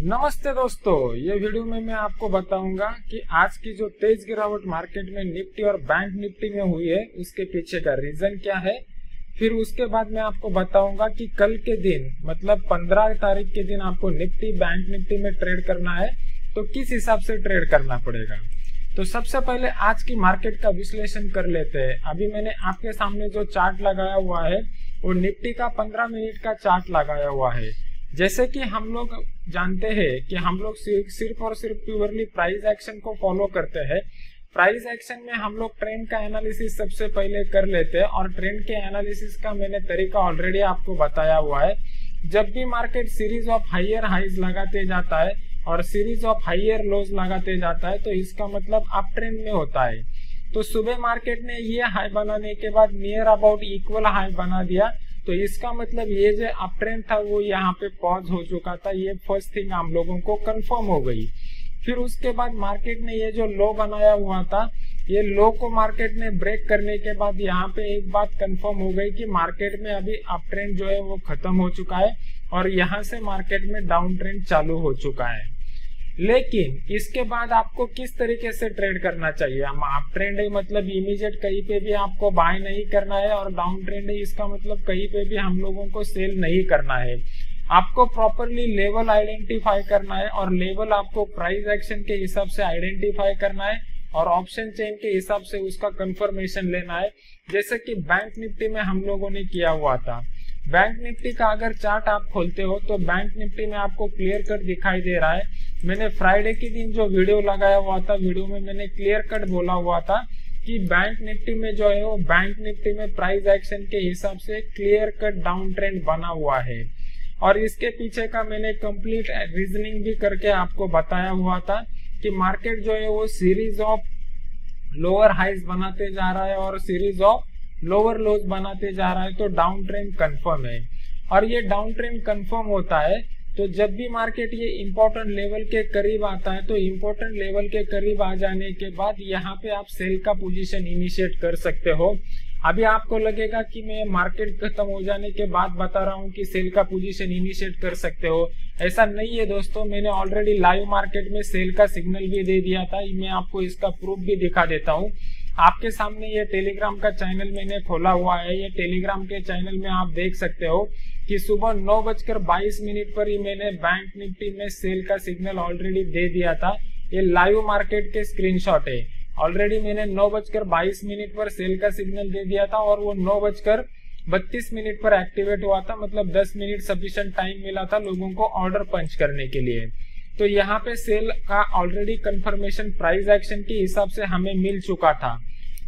नमस्ते दोस्तों, ये वीडियो में मैं आपको बताऊँगा कि आज की जो तेज गिरावट मार्केट में निफ्टी और बैंक निफ्टी में हुई है, उसके पीछे का रीजन क्या है? फिर उसके बाद मैं आपको बताऊँगा कि कल के दिन मतलब 15 तारीख के दिन आपको निफ्टी, बैंक निफ्टी में ट्रेड करना है तो किस हिसाब से ट्रेड करना पड़ेगा? तो सबसे पहले आज की मार्केट का विश्लेषण कर लेते हैं। अभी मैंने आपके सामने जो चार्ट लगाया हुआ है, वो निफ्टी का 15 मिनट का चार्ट लगाया हुआ है। जैसे कि हम लोग जानते हैं कि हम लोग सिर्फ़ और सिर्फ़ प्योरली प्राइस एक्शन को फॉलो करते हैं। प्राइस एक्शन में हम लोग ट्रेंड का एनालिसिस सबसे पहले कर लेते हैं और ट्रेंड के एनालिसिस का मैंने तरीका ऑलरेडी आपको बताया हुआ है। जब भी market series of higher highs लगाते जाता है और सीरीज़ ऑफ़ हाइयर लोज लगाते जाता है तो इसका मतलब अप ट्रेंड में होता है। तो सुबह मार्केट ने ये हाई बनाने के बाद नियर अबाउट इक्वल हाई बना दिया। तो इसका मतलब ये जो अप ट्रेंड था, वो यहाँ पे पॉज हो चुका था। ये फ़र्स्ट थिंग हम लोगों को कंफर्म हो गई। फिर उसके बाद मार्केट ने ये जो लो बनाया हुआ था, ये लो को मार्केट ने ब्रेक करने के बाद यहाँ पे एक बात कंफर्म हो गई कि मार्केट में अभी अप ट्रेंड जो है वो खत्म हो चुका है और यहाँ से मार्केट में डाउन ट्रेंड चालू हो चुका है। लेकिन इसके बाद आपको किस तरीके से ट्रेड करना चाहिए? हम आप ट्रेंड है मतलब इमीडिएट कहीं पे भी आपको बाय नहीं करना है और डाउन ट्रेंड है इसका मतलब कहीं पे भी हम लोगों को सेल नहीं करना है। आपको प्रॉपरली लेवल आइडेंटिफाई करना है और लेवल आपको प्राइस एक्शन के हिसाब से आइडेंटिफाई करना है और ऑप्शन चेन के हिसाब से उसका कंफर्मेशन लेना है। जैसे कि बैंक निफ्टी में हम लोगों ने किया हुआ था। बैंक निफ्टी का अगर चार्ट आप खोलते हो तो बैंक निफ्टी में आपको क्लियर कट दिखाई दे रहा है। मैंने फ्राइडे के दिन जो वीडियो लगाया हुआ था वीडियो में मैंने क्लियर कट बोला हुआ था कि बैंक निफ्टी में जो है वो बैंक निफ्टी में प्राइस एक्शन के हिसाब से क्लियर कट डाउन ट्रेंड बना हुआ है। और इसके पीछे का मैंने कंप्लीट रीजनिंग भी करके आपको बताया हुआ था कि मार्केट जो है वो सीरीज़ ऑफ़ लोअर हाइज बनाते जा रहा है और सीरीज़ ऑफ़ लोअर लोज बनाते जा रहा है तो डाउन ट्रेंड कंफर्म है। और ये डाउन ट्रेंड कंफर्म होता है तो जब भी मार्केट ये इम्पोर्टेंट लेवल के करीब आता है तो इम्पोर्टेंट लेवल के करीब आ जाने के बाद यहाँ पे आप सेल का पोजीशन इनिशिएट कर सकते हो। अभी आपको लगेगा कि मैं मार्केट खत्म हो जाने के बाद बता रहा हूँ कि सेल का पोजीशन इनिशिएट कर सकते हो। ऐसा नहीं है दोस्तों, मैंने ऑलरेडी लाइव मार्केट में सेल का सिग्नल भी दे दिया था। मैं आपको इसका प्रूफ भी दिखा देता हूँ। आपके सामने ये टेलीग्राम का चैनल मैंने खोला हुआ है। ये टेलीग्राम के चैनल में आप देख सकते हो कि सुबह नौ बजकर बाईस मिनट पर ही मैंने बैंक निफ्टी में सेल का सिग्नल ऑलरेडी दे दिया था। ये लाइव मार्केट के स्क्रीनशॉट है। ऑलरेडी मैंने नौ बजकर बाईस मिनट पर सेल का सिग्नल दे दिया था और वो नौ बजकर बत्तीस मिनट पर एक्टिवेट हुआ था। मतलब दस मिनट सफिशियंट टाइम मिला था लोगों को ऑर्डर पंच करने के लिए। तो यहाँ पे सेल का ऑलरेडी कंफर्मेशन प्राइस एक्शन के हिसाब से हमें मिल चुका था।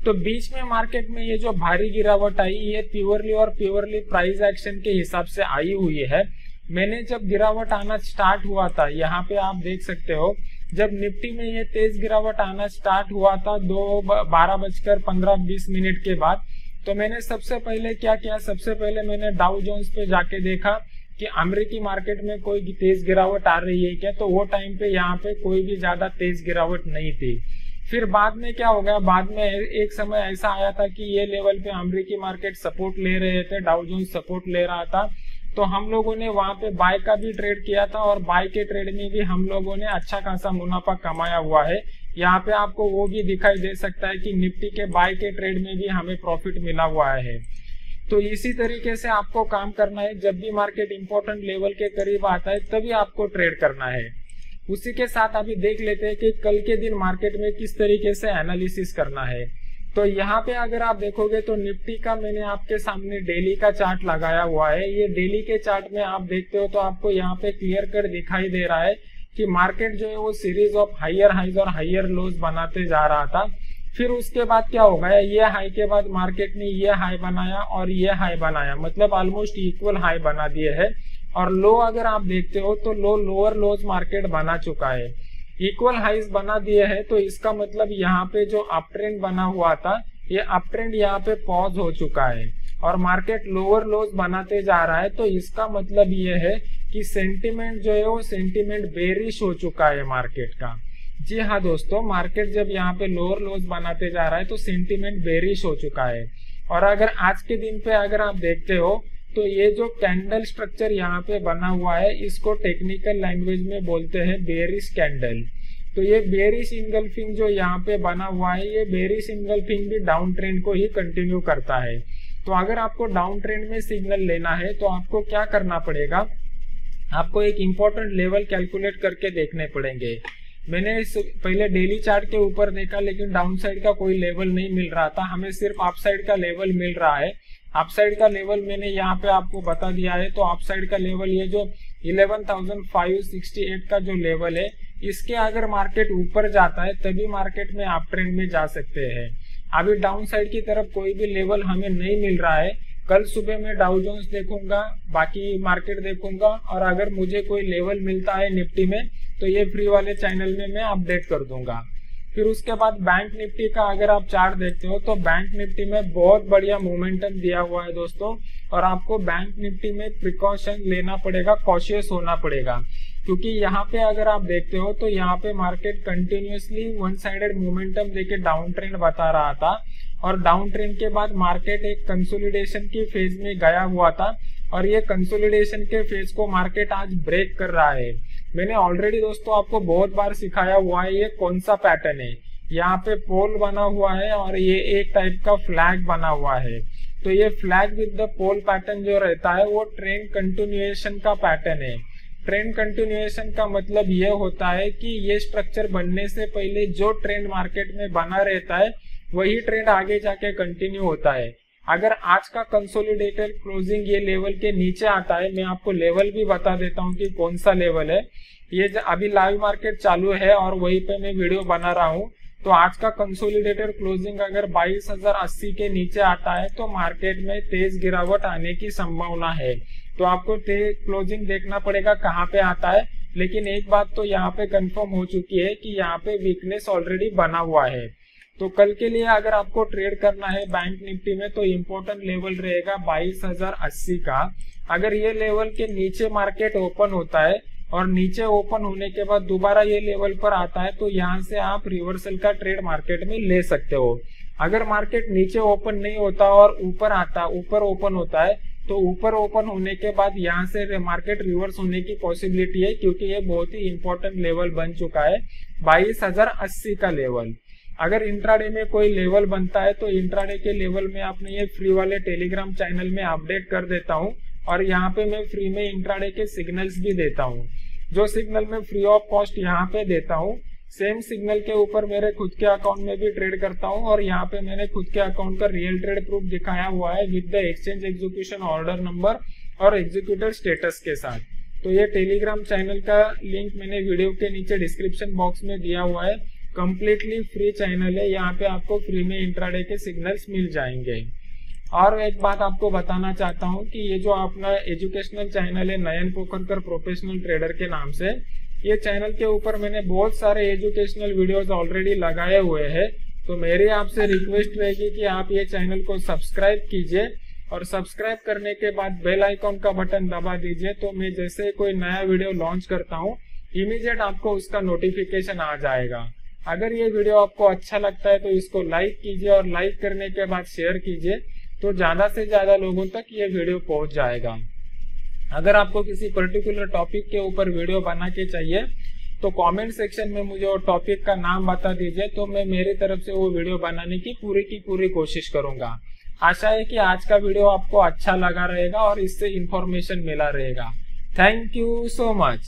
तो बीच में मार्केट में ये जो भारी गिरावट आई, ये प्योरली और प्योरली प्राइस एक्शन के हिसाब से आई हुई है। मैंने जब गिरावट आना स्टार्ट हुआ था, यहाँ पे आप देख सकते हो, जब निफ्टी में ये तेज गिरावट आना स्टार्ट हुआ था दो बारह बजकर पंद्रह बीस मिनट के बाद तो मैंने सबसे पहले क्या किया, सबसे पहले मैंने डाउ जोन्स पे जाके देखा। कि अमेरिकी मार्केट में कोई तेज गिरावट आ रही है क्या? तो वो टाइम पे यहाँ पे कोई भी ज़्यादा तेज गिरावट नहीं थी। फिर बाद में क्या हो गया? बाद में एक समय ऐसा आया था कि ये लेवल पे अमेरिकी मार्केट सपोर्ट ले रहे थे डाउजोन सपोर्ट ले रहा था। तो हम लोगों ने वहाँ पे बाय का भी ट्रेड किया था और बाय के ट्रेड में भी हम लोगों ने अच्छा खासा मुनाफा कमाया हुआ है। यहाँ पे आपको वो भी दिखाई दे सकता है कि निफ्टी के बाय के ट्रेड में भी हमें प्रॉफिट मिला हुआ है। तो इसी तरीके से आपको काम करना है। जब भी मार्केट इंपॉर्टेंट लेवल के करीब आता है, तभी आपको ट्रेड करना है। उसी के साथ अभी देख लेते हैं कि कल के दिन मार्केट में किस तरीके से एनालिसिस करना है। तो यहाँ पे अगर आप देखोगे तो निफ्टी का मैंने आपके सामने डेली का चार्ट लगाया हुआ है। ये डेली के चार्ट में आप देखते हो तो आपको यहाँ पे क्लियर कर दिखाई दे रहा है कि मार्केट जो है वो सीरीज़ ऑफ़ हाइयर हाइज और हाइयर लोज बनाते जा रहा था। फिर उसके बाद क्या हो गया ये हाई के बाद मार्केट ने ये हाई बनाया और ये हाई बनाया। मतलब ऑलमोस्ट इक्वल हाई बना दिए है। और लो अगर आप देखते हो तो लो लोअर लोज मार्केट बना चुका है। इक्वल हाइज बना दिए है तो इसका मतलब यहाँ पे जो अप ट्रेंड बना हुआ था, ये अप ट्रेंड यहाँ पे पॉज हो चुका है। और मार्केट लोअर लोज बनाते जा रहा है तो इसका मतलब ये है कि सेंटिमेंट जो है वो सेंटिमेंट बेरिश हो चुका है मार्केट का। जी हाँ दोस्तों मार्केट जब यहाँ पे लोअर लोज बनाते जा रहा है तो सेंटिमेंट बेरिश हो चुका है। और अगर आज के दिन पे अगर आप देखते हो तो ये जो कैंडल स्ट्रक्चर यहाँ पे बना हुआ है, इसको टेक्निकल लैंग्वेज में बोलते हैं बेरिस कैंडल तो ये बेरिस इंगल्फिंग जो यहाँ पे बना हुआ है, ये बेरिस इंगल्फिंग भी डाउन ट्रेंड को ही कंटिन्यू करता है। तो अगर आपको डाउन ट्रेंड में सिग्नल लेना है तो आपको क्या करना पड़ेगा? आपको एक इम्पोर्टेंट लेवल कैलकुलेट करके देखने पड़ेंगे। मैंने इस पहले डेली चार्ट के ऊपर देखा लेकिन डाउन साइड का कोई लेवल नहीं मिल रहा था। हमें सिर्फ़ अप साइड का लेवल मिल रहा है। अप साइड का लेवल मैंने यहाँ पे आपको बता दिया है। तो अप साइड का लेवल ये जो 11,568 का जो लेवल है इसके अगर मार्केट ऊपर जाता है तभी मार्केट में आप ट्रेंड में जा सकते हैं। अभी डाउन साइड की तरफ़ कोई भी लेवल हमें नहीं मिल रहा है। कल सुबह मैं डाउ जोन्स देखूँगा बाकी मार्केट देखूँगा और अगर मुझे कोई लेवल मिलता है निफ्टी में तो ये फ्री वाले चैनल में मैं अपडेट कर दूँगा। फिर उसके बाद बैंक निफ्टी का अगर आप चार्ट देखते हो तो बैंक निफ्टी में बहुत बढ़िया मोमेंटम दिया हुआ है दोस्तों। और आपको बैंक निफ्टी में प्रिकॉशन लेना पड़ेगा कॉशियस होना पड़ेगा। क्योंकि यहाँ पे अगर आप देखते हो तो यहाँ पे market continuously one sided momentum देके डाउन ट्रेंड बता रहा था। और डाउन ट्रेंड के बाद मार्केट एक कंसोलिडेशन की फ़ेज़ में गया हुआ था। और ये कंसोलिडेशन के फ़ेज़ को मार्केट आज ब्रेक कर रहा है। मैंने ऑलरेडी दोस्तों आपको बहुत बार सिखाया हुआ है, ये कौन सा पैटर्न है? यहाँ पे पोल बना हुआ है और ये एक टाइप का फ्लैग बना हुआ है। तो ये flag with the pole pattern जो रहता है, वो ट्रेंड कंटिन्यूएशन का पैटर्न है। ट्रेंड कंटिन्यूएशन का मतलब ये होता है कि ये स्ट्रक्चर बनने से पहले जो ट्रेंड मार्केट में बना रहता है, वही ट्रेंड आगे जाके कंटिन्यू होता है। अगर आज का कंसोलिडेटेड क्लोजिंग ये लेवल के नीचे आता है, मैं आपको लेवल भी बता देता हूँ कि कौन सा लेवल है। ये अभी लाइव मार्केट चालू है और वही पे मैं वीडियो बना रहा हूँ तो आज का कंसोलिडेटेड क्लोजिंग अगर बाईस हज़ार अस्सी के नीचे आता है तो मार्केट में तेज गिरावट आने की संभावना है। तो आपको क्लोजिंग देखना पड़ेगा कहाँ पे आता है, लेकिन एक बात तो यहाँ पे कंफर्म हो चुकी है कि यहाँ पे वीकनेस ऑलरेडी बना हुआ है। तो कल के लिए अगर आपको ट्रेड करना है बैंक निफ्टी में तो इम्पोर्टेंट लेवल रहेगा बाईस हज़ार अस्सी का। अगर ये लेवल के नीचे मार्केट ओपन होता है और नीचे ओपन होने के बाद दोबारा ये लेवल पर आता है तो यहाँ से आप रिवर्सल का ट्रेड मार्केट में ले सकते हो। अगर मार्केट नीचे ओपन नहीं होता और ऊपर आता, ऊपर ओपन होता है तो ऊपर ओपन होने के बाद यहाँ से मार्केट रिवर्स होने की पॉसिबिलिटी है, क्योंकि ये बहुत ही इंपॉर्टेंट लेवल बन चुका है, बाईस हज़ार अस्सी का लेवल अगर इंट्राडे में कोई लेवल बनता है तो इंट्राडे के लेवल में आपने ये फ्री वाले टेलीग्राम चैनल में अपडेट कर देता हूँ और यहाँ पे मैं फ्री में इंट्राडे के सिग्नल्स भी देता हूँ। जो सिग्नल मैं फ्री ऑफ़ कॉस्ट यहाँ पे देता हूँ सेम सिग्नल के ऊपर मेरे खुद के अकाउंट में भी ट्रेड करता हूँ और यहाँ पे मैंने खुद के अकाउंट का रियल ट्रेड प्रूफ दिखाया हुआ है with the exchange execution order number और एग्जीक्यूटर स्टेटस के साथ। तो ये टेलीग्राम चैनल का लिंक मैंने वीडियो के नीचे डिस्क्रिप्शन बॉक्स में दिया हुआ है। कम्प्लीटली फ्री चैनल है, यहाँ पे आपको फ्री में इंट्राडे के सिग्नल्स मिल जाएँगे। और एक बात आपको बताना चाहता हूँ कि ये जो अपना एजुकेशनल चैनल है, नयन पोखरकर प्रोफेशनल ट्रेडर के नाम से, ये चैनल के ऊपर मैंने बहुत सारे एजुकेशनल वीडियोस ऑलरेडी लगाए हुए हैं। तो मेरी आपसे रिक्वेस्ट रहेगी कि आप ये चैनल को सब्सक्राइब कीजिए और सब्सक्राइब करने के बाद बेल आइकॉन का बटन दबा दीजिए। तो मैं जैसे कोई नया वीडियो लॉन्च करता हूँ इमीडिएट आपको उसका नोटिफिकेशन आ जाएगा। अगर ये वीडियो आपको अच्छा लगता है तो इसको लाइक कीजिए और लाइक करने के बाद शेयर कीजिए तो ज़्यादा से ज़्यादा लोगों तक ये वीडियो पहुँच जाएगा। अगर आपको किसी पर्टिकुलर टॉपिक के ऊपर वीडियो बना के चाहिए तो कमेंट सेक्शन में मुझे वो टॉपिक का नाम बता दीजिए तो मैं मेरी तरफ़ से वो वीडियो बनाने की पूरी की पूरी कोशिश करूँगा। आशा है कि आज का वीडियो आपको अच्छा लगा रहेगा और इससे इंफॉर्मेशन मिला रहेगा। Thank you so much